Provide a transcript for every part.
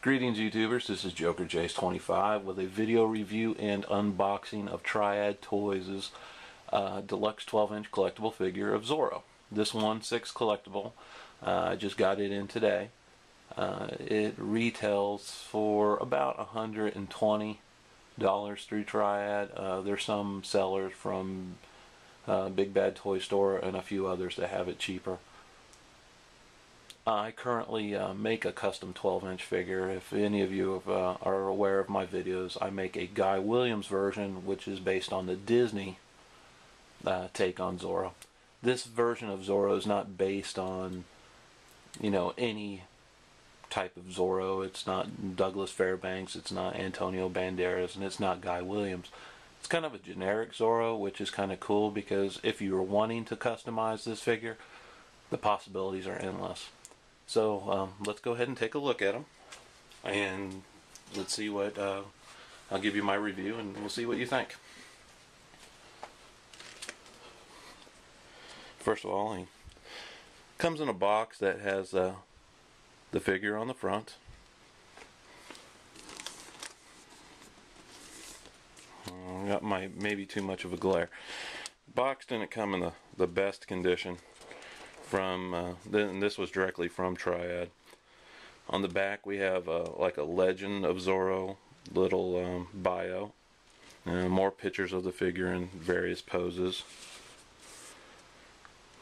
Greetings YouTubers, this is Joker Jace25 with a video review and unboxing of Triad Toys' uh, deluxe 12 inch collectible figure of Zorro. This one 6 collectible, uh, I just got it in today. Uh, it retails for about $120 through Triad. Uh, there's some sellers from uh, Big Bad Toy Store and a few others that have it cheaper. I currently uh, make a custom 12 inch figure. If any of you have, uh, are aware of my videos, I make a Guy Williams version which is based on the Disney uh, take on Zorro. This version of Zorro is not based on, you know, any type of Zorro. It's not Douglas Fairbanks, it's not Antonio Banderas, and it's not Guy Williams. It's kind of a generic Zorro, which is kind of cool because if you are wanting to customize this figure, the possibilities are endless. So um, let's go ahead and take a look at them, and let's see what uh, I'll give you my review, and we'll see what you think. First of all, he comes in a box that has uh, the figure on the front. Got my maybe too much of a glare. Box didn't come in the, the best condition from uh, then this was directly from Triad. On the back we have uh, like a legend of Zorro little um, bio. Uh, more pictures of the figure in various poses.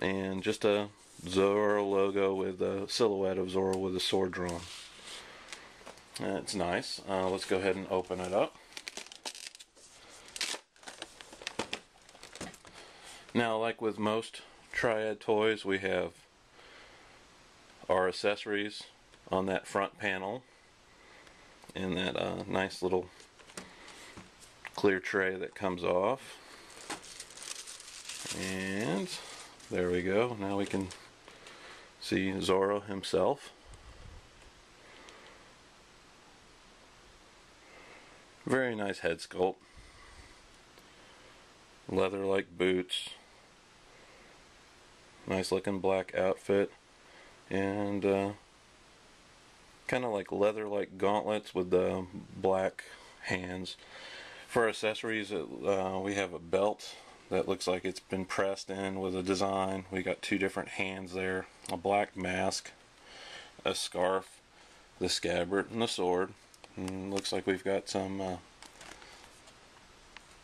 And just a Zorro logo with a silhouette of Zorro with a sword drawn. That's nice. Uh, let's go ahead and open it up. Now, like with most Triad Toys, we have our accessories on that front panel and that uh, nice little clear tray that comes off. And there we go. Now we can see Zorro himself. Very nice head sculpt. Leather like boots nice looking black outfit and uh, kind of like leather like gauntlets with the black hands. For accessories uh, we have a belt that looks like it's been pressed in with a design. We got two different hands there a black mask a scarf the scabbard and the sword. And looks like we've got some uh,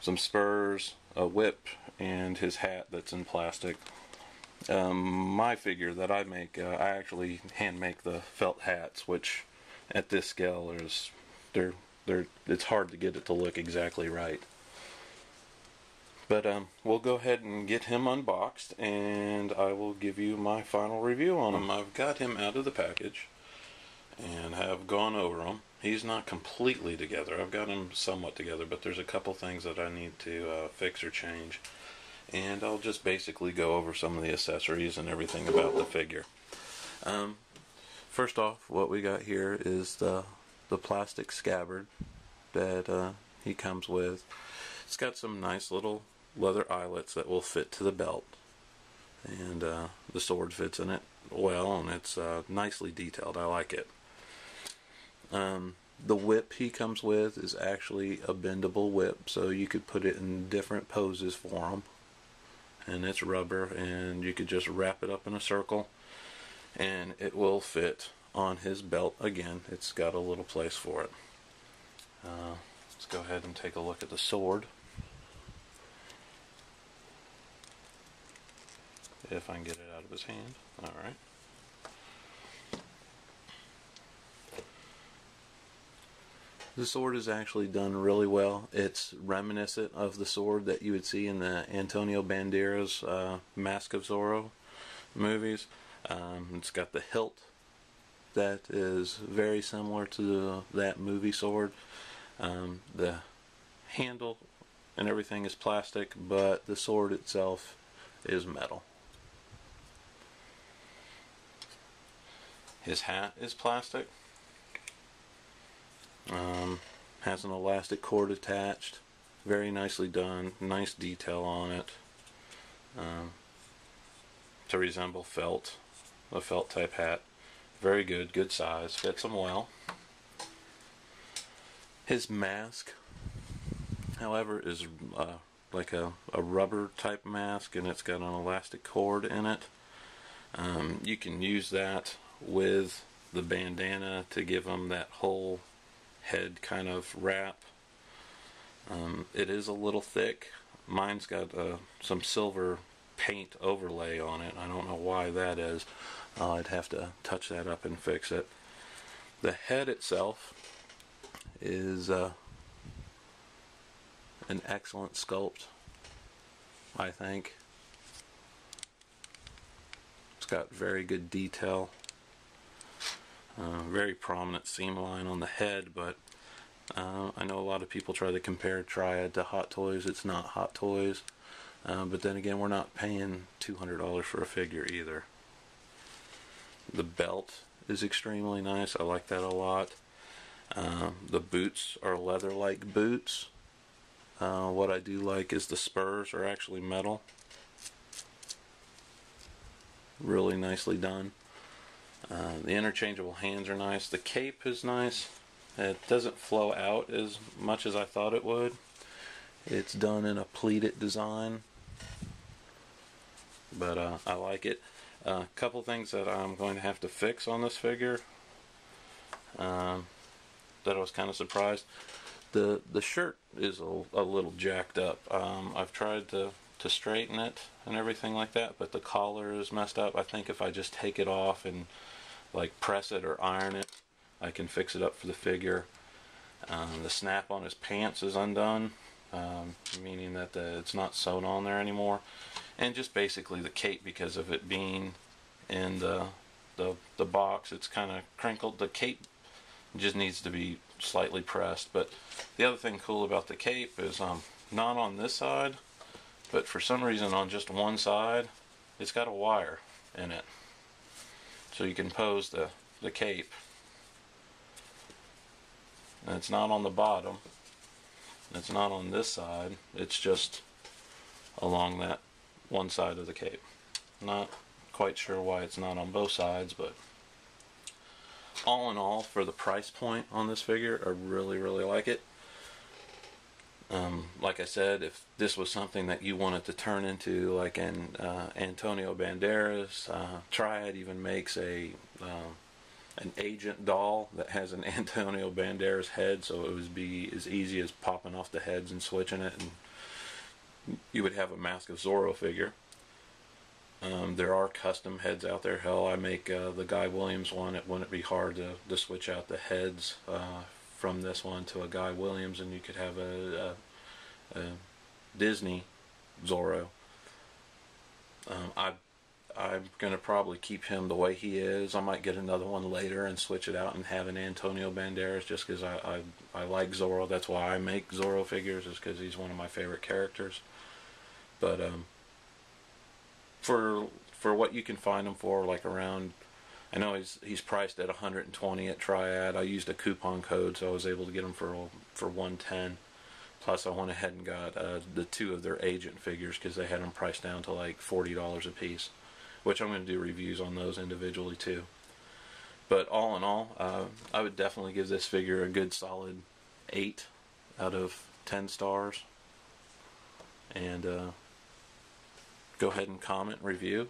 some spurs a whip and his hat that's in plastic um, my figure that I make, uh, I actually hand make the felt hats, which at this scale is they're they're it's hard to get it to look exactly right. But um, we'll go ahead and get him unboxed, and I will give you my final review on him. I've got him out of the package and have gone over him. He's not completely together. I've got him somewhat together, but there's a couple things that I need to uh, fix or change and I'll just basically go over some of the accessories and everything about the figure. Um, first off, what we got here is the the plastic scabbard that uh, he comes with. It's got some nice little leather eyelets that will fit to the belt, and uh, the sword fits in it well, and it's uh, nicely detailed. I like it. Um, the whip he comes with is actually a bendable whip, so you could put it in different poses for him and it's rubber and you could just wrap it up in a circle and it will fit on his belt again. It's got a little place for it. Uh, let's go ahead and take a look at the sword. If I can get it out of his hand. Alright The sword is actually done really well. It's reminiscent of the sword that you would see in the Antonio Banderas uh, Mask of Zorro movies. Um, it's got the hilt that is very similar to the, that movie sword. Um, the handle and everything is plastic, but the sword itself is metal. His hat is plastic. Um, has an elastic cord attached. Very nicely done. Nice detail on it. Um, to resemble felt. A felt type hat. Very good. Good size. Fits him well. His mask, however, is uh, like a, a rubber type mask and it's got an elastic cord in it. Um, you can use that with the bandana to give him that whole head kind of wrap. Um, it is a little thick. Mine's got uh, some silver paint overlay on it. I don't know why that is. Uh, I'd have to touch that up and fix it. The head itself is uh, an excellent sculpt, I think. It's got very good detail. Uh, very prominent seam line on the head, but uh, I know a lot of people try to compare Triad to Hot Toys. It's not Hot Toys. Uh, but then again, we're not paying $200 for a figure either. The belt is extremely nice. I like that a lot. Uh, the boots are leather-like boots. Uh, what I do like is the spurs are actually metal. Really nicely done. Uh, the interchangeable hands are nice. The cape is nice. It doesn't flow out as much as I thought it would. It's done in a pleated design, but uh, I like it. A uh, couple things that I'm going to have to fix on this figure um, that I was kind of surprised. The the shirt is a, a little jacked up. Um, I've tried to to straighten it and everything like that, but the collar is messed up. I think if I just take it off and like press it or iron it, I can fix it up for the figure. Um, the snap on his pants is undone, um, meaning that the, it's not sewn on there anymore. And just basically the cape, because of it being in the the, the box, it's kind of crinkled. The cape just needs to be slightly pressed. But the other thing cool about the cape is um, not on this side, but for some reason on just one side, it's got a wire in it. So you can pose the, the cape. And it's not on the bottom. It's not on this side. It's just along that one side of the cape. Not quite sure why it's not on both sides, but all in all, for the price point on this figure, I really, really like it. Um, like I said, if this was something that you wanted to turn into, like an uh, Antonio Banderas, uh, Triad even makes a uh, an agent doll that has an Antonio Banderas head, so it would be as easy as popping off the heads and switching it, and you would have a Mask of Zorro figure. Um, there are custom heads out there. Hell, I make uh, the Guy Williams one. It wouldn't be hard to, to switch out the heads uh, from this one to a Guy Williams, and you could have a, a, a Disney Zorro. Um, I I'm gonna probably keep him the way he is. I might get another one later and switch it out and have an Antonio Banderas just because I, I I like Zorro. That's why I make Zorro figures is because he's one of my favorite characters. But um, for for what you can find him for, like around I know he's he's priced at 120 at Triad. I used a coupon code, so I was able to get him for for 110. Plus, I went ahead and got uh, the two of their agent figures because they had them priced down to like forty dollars a piece, which I'm going to do reviews on those individually too. But all in all, uh, I would definitely give this figure a good solid eight out of ten stars. And uh, go ahead and comment, review.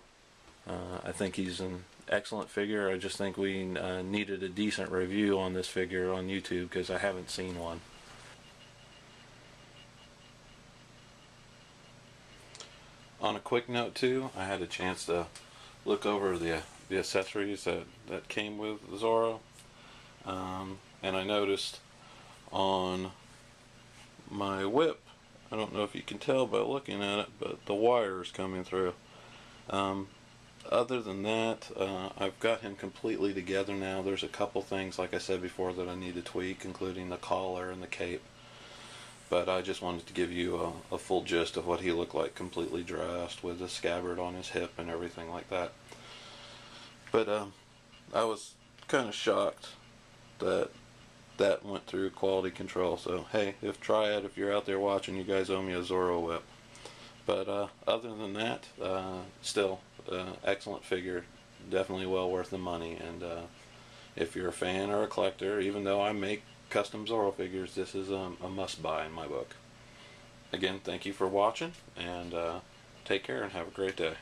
Uh, I think he's an excellent figure. I just think we uh, needed a decent review on this figure on YouTube because I haven't seen one. On a quick note too, I had a chance to look over the the accessories that, that came with Zorro. Um, and I noticed on my whip, I don't know if you can tell by looking at it, but the wires coming through. Um, other than that, uh, I've got him completely together now. There's a couple things, like I said before, that I need to tweak, including the collar and the cape. But I just wanted to give you a, a full gist of what he looked like completely dressed with a scabbard on his hip and everything like that. But um, I was kind of shocked that that went through quality control. So hey, if Triad, if you're out there watching, you guys owe me a Zorro whip. But uh, other than that, uh, still uh, excellent figure, definitely well worth the money. And uh, if you're a fan or a collector, even though I make custom Zorro figures, this is a, a must buy in my book. Again, thank you for watching, and uh, take care and have a great day.